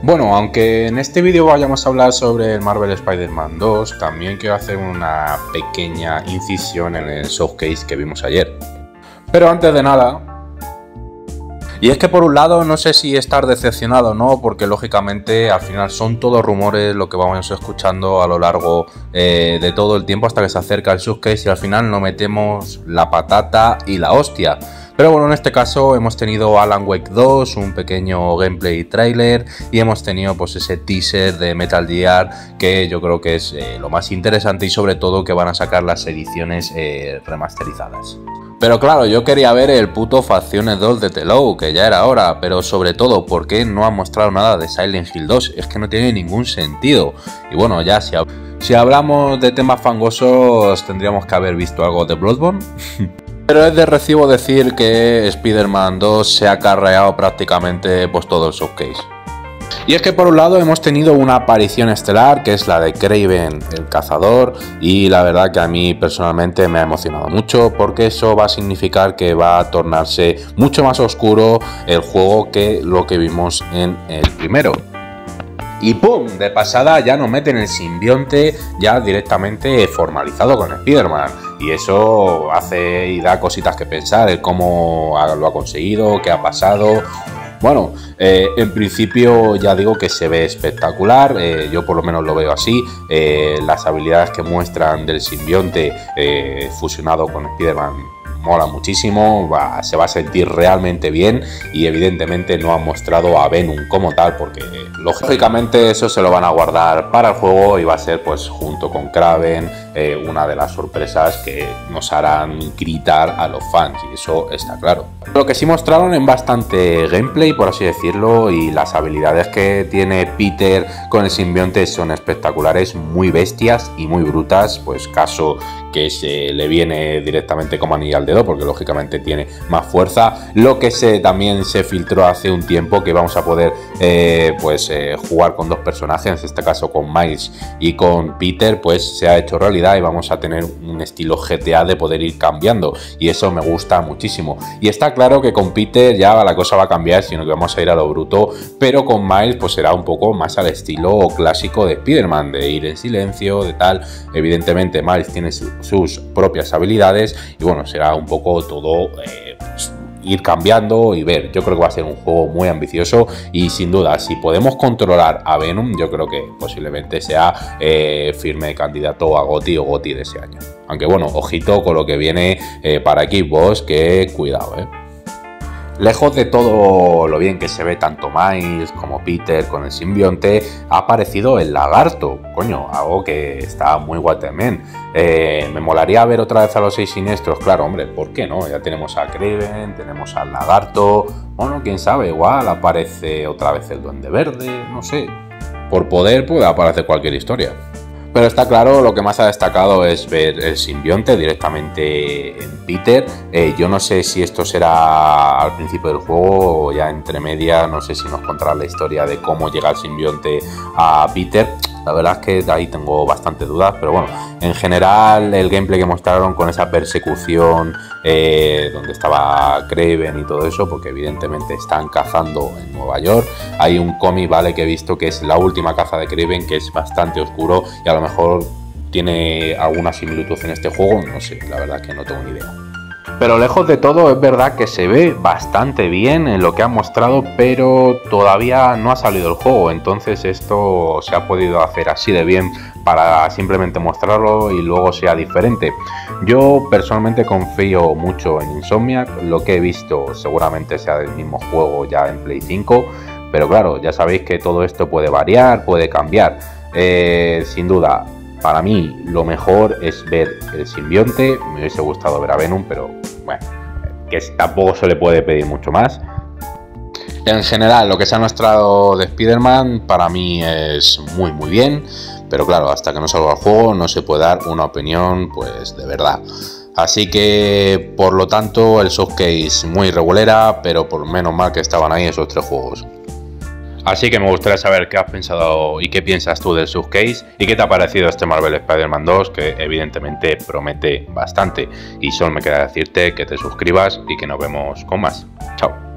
Bueno, aunque en este vídeo vayamos a hablar sobre el Marvel Spider-Man 2, también quiero hacer una pequeña incisión en el showcase que vimos ayer. Pero antes de nada, y es que por un lado no sé si estar decepcionado o no, porque lógicamente al final son todos rumores lo que vamos escuchando a lo largo eh, de todo el tiempo hasta que se acerca el showcase y al final no metemos la patata y la hostia. Pero bueno, en este caso hemos tenido Alan Wake 2, un pequeño gameplay trailer y hemos tenido pues ese teaser de Metal Gear que yo creo que es eh, lo más interesante y sobre todo que van a sacar las ediciones eh, remasterizadas. Pero claro, yo quería ver el puto Facciones 2 de Telou, que ya era hora, pero sobre todo, ¿por qué no han mostrado nada de Silent Hill 2? Es que no tiene ningún sentido. Y bueno, ya si, si hablamos de temas fangosos, tendríamos que haber visto algo de Bloodborne. Pero es de recibo decir que Spider-Man 2 se ha carreado prácticamente pues, todo el showcase. Y es que por un lado hemos tenido una aparición estelar que es la de Craven el cazador y la verdad que a mí personalmente me ha emocionado mucho porque eso va a significar que va a tornarse mucho más oscuro el juego que lo que vimos en el primero. Y ¡pum! De pasada ya nos meten el simbionte ya directamente formalizado con Spider-Man. Y eso hace y da cositas que pensar, el cómo lo ha conseguido, qué ha pasado. Bueno, eh, en principio ya digo que se ve espectacular, eh, yo por lo menos lo veo así, eh, las habilidades que muestran del simbionte fusionado con Spider-Man mola muchísimo, se va a sentir realmente bien y evidentemente no han mostrado a Venom como tal porque lógicamente eso se lo van a guardar para el juego y va a ser pues junto con Kraven eh, una de las sorpresas que nos harán gritar a los fans y eso está claro. Lo que sí mostraron en bastante gameplay por así decirlo y las habilidades que tiene Peter con el simbionte son espectaculares, muy bestias y muy brutas, pues caso que se le viene directamente como anillo al dedo porque lógicamente tiene más fuerza. Lo que se, también se filtró hace un tiempo que vamos a poder eh, pues eh, jugar con dos personajes, en este caso con Miles y con Peter, pues se ha hecho realidad y vamos a tener un estilo GTA de poder ir cambiando y eso me gusta muchísimo. Y está claro que con Peter ya la cosa va a cambiar, sino que vamos a ir a lo bruto, pero con Miles pues será un poco más al estilo clásico de Spider-Man, de ir en silencio, de tal. Evidentemente Miles tiene sus propias habilidades y bueno, será un poco todo... Eh, pues, ir cambiando y ver. Yo creo que va a ser un juego muy ambicioso y sin duda, si podemos controlar a Venom, yo creo que posiblemente sea eh, firme candidato a GOTI o GOTI de ese año. Aunque bueno, ojito con lo que viene eh, para Xbox, que cuidado, eh. Lejos de todo lo bien que se ve tanto Miles como Peter con el simbionte, ha aparecido el lagarto, coño, algo que está muy también. Eh, me molaría ver otra vez a los seis siniestros, claro, hombre, ¿por qué no? Ya tenemos a Kraven, tenemos al lagarto, bueno, quién sabe, igual aparece otra vez el duende verde, no sé. Por poder puede aparecer cualquier historia. Pero está claro, lo que más ha destacado es ver el simbionte directamente en Peter. Eh, yo no sé si esto será al principio del juego o ya entre medias, no sé si nos contará la historia de cómo llega el simbionte a Peter. La verdad es que ahí tengo bastante dudas, pero bueno, en general el gameplay que mostraron con esa persecución eh, donde estaba Craven y todo eso, porque evidentemente están cazando en Nueva York. Hay un cómic, ¿vale? Que he visto que es la última caza de Craven, que es bastante oscuro y a lo mejor tiene alguna similitud en este juego, no sé, la verdad que no tengo ni idea. Pero lejos de todo, es verdad que se ve bastante bien en lo que han mostrado, pero todavía no ha salido el juego. Entonces esto se ha podido hacer así de bien para simplemente mostrarlo y luego sea diferente. Yo personalmente confío mucho en Insomniac. Lo que he visto seguramente sea del mismo juego ya en Play 5. Pero claro, ya sabéis que todo esto puede variar, puede cambiar. Eh, sin duda, para mí lo mejor es ver el simbionte. Me hubiese gustado ver a Venom, pero bueno, que tampoco se le puede pedir mucho más. En general, lo que se ha mostrado de Spider-Man para mí es muy muy bien, pero claro, hasta que no salga el juego no se puede dar una opinión pues de verdad. Así que, por lo tanto, el showcase muy regulera, pero por menos mal que estaban ahí esos tres juegos. Así que me gustaría saber qué has pensado y qué piensas tú del subcase y qué te ha parecido este Marvel Spider-Man 2 que evidentemente promete bastante. Y solo me queda decirte que te suscribas y que nos vemos con más. Chao.